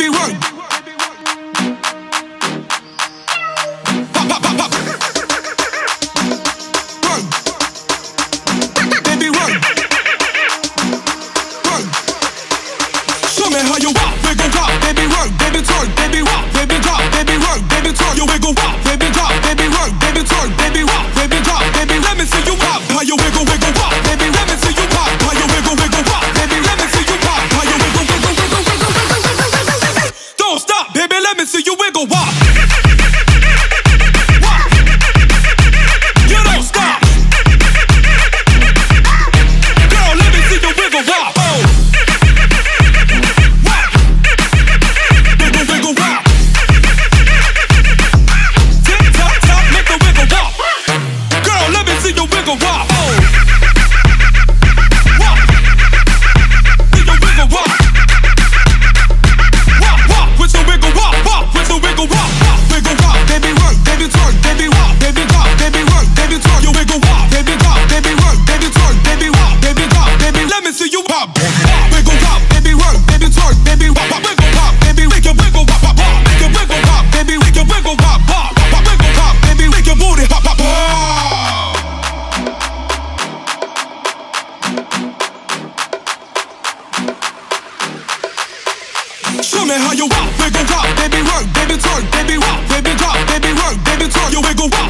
Be one. me how you walk, wiggle wop, baby work, baby twerk, baby walk, baby drop, baby work, baby twerk, you wiggle wop.